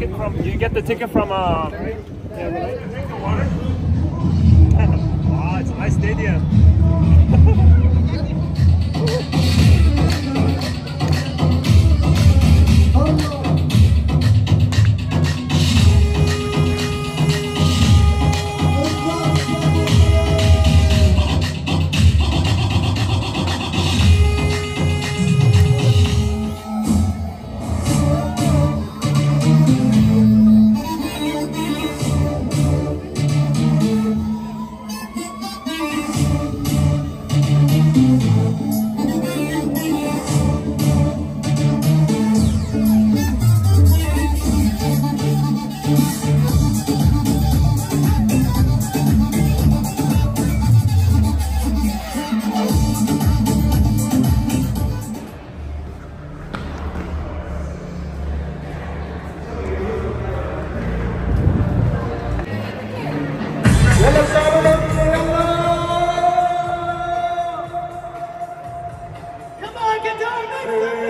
ticket from you get the ticket from uh, Don't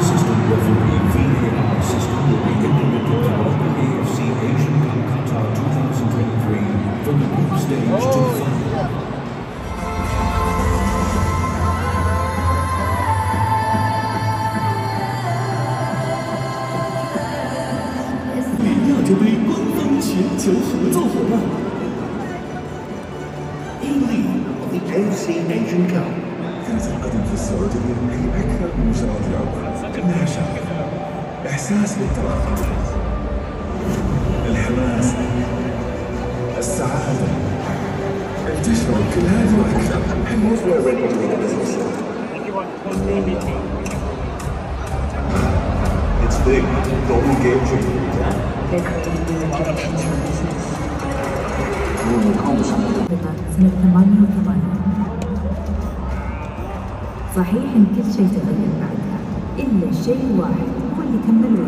为亚洲杯官方全球合作伙伴。India, the AFC nation cup. النشاط الأساس للترحيب الحماس السعادة. تشرب كل واكثر It's big. game changer. صحيح ان كل شيء تغير بعدها الا شيء واحد هو اللي كمل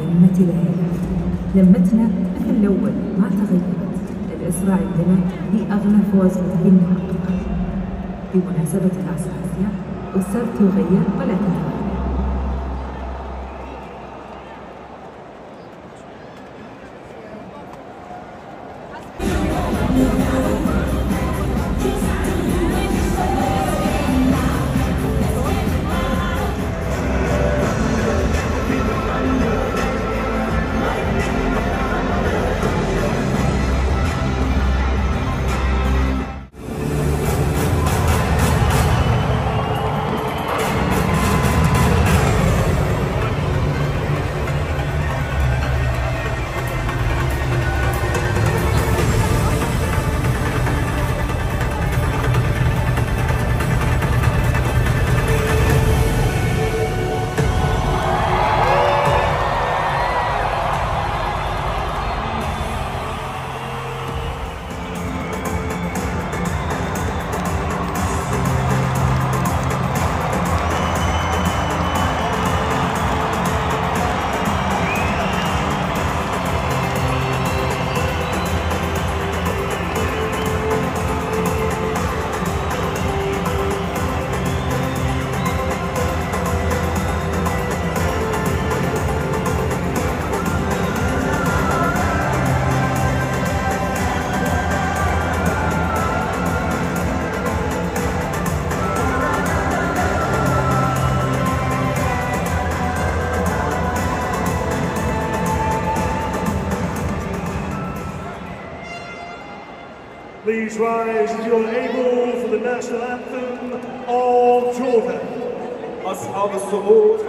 لمتي لمتنا مثل الاول ما تغير الدماء عندنا لأغلى فوز مثل بمناسبة كأس آسيا والسبت يغير ولكن Please rise if you're able for the national anthem of Jordan. أصحاب الصعود